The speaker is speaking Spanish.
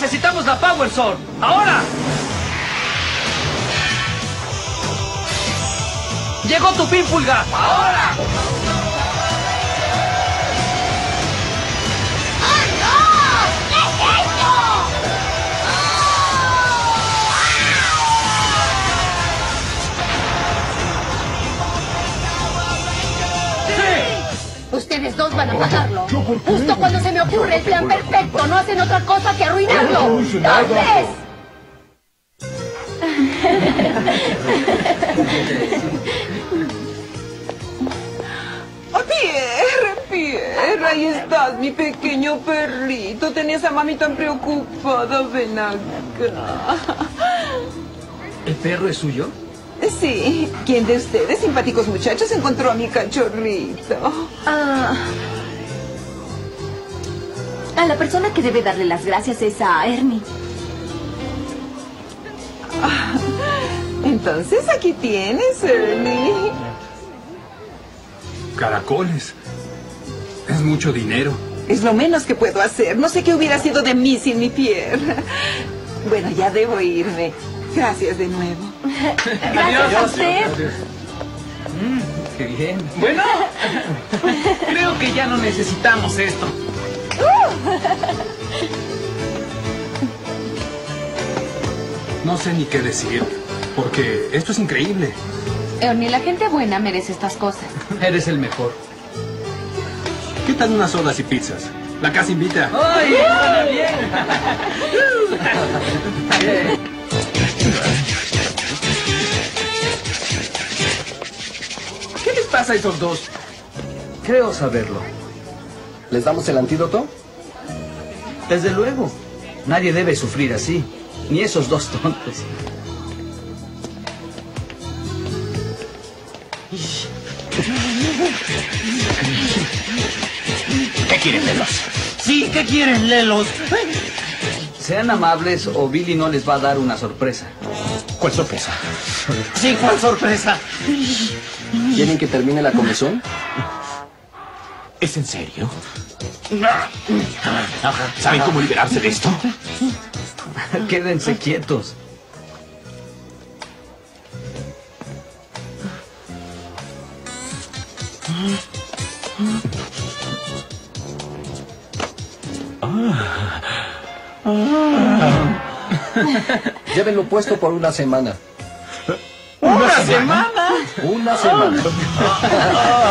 Necesitamos la Power Sword. ¡Ahora! ¡Llegó tu pin! ¡Ahora! Ustedes dos van a matarlo. Justo cuando se me ocurre el plan perfecto, no hacen otra cosa que arruinarlo. ¡Entonces! ¡Ah, Pierre, Pierre! Ahí estás, mi pequeño perrito. Tenías a mami tan preocupada. Ven acá. ¿El perro es suyo? Sí. ¿Quién de ustedes, simpáticos muchachos, encontró a mi cachorrito? Ah. a la persona que debe darle las gracias es a Ernie. Entonces aquí tienes, Ernie. Caracoles. Es mucho dinero. Es lo menos que puedo hacer. No sé qué hubiera sido de mí sin mi Pierre. Bueno, ya debo irme. Gracias de nuevo. Gracias a usted. Mm, qué bien. Bueno, creo que ya no necesitamos esto. No sé ni qué decir, porque esto es increíble. Ernie, la gente buena merece estas cosas. Eres el mejor. ¿Qué tal unas sodas y pizzas? La casa invita. ¡Ay, suena bien! Pasa a esos dos? Creo saberlo. ¿Les damos el antídoto? Desde luego. Nadie debe sufrir así. Ni esos dos tontos. ¿Qué quieren, Lelos? Sí, ¿qué quieren, Lelos? Sean amables o Billy no les va a dar una sorpresa. ¿Cuál sorpresa? Sí, ¿cuál sorpresa? ¿Quieren que termine la comezón? ¿Es en serio? ¿Saben cómo liberarse de esto? Quédense quietos. Llévenlo puesto por una semana. ¿Una semana? Una semana.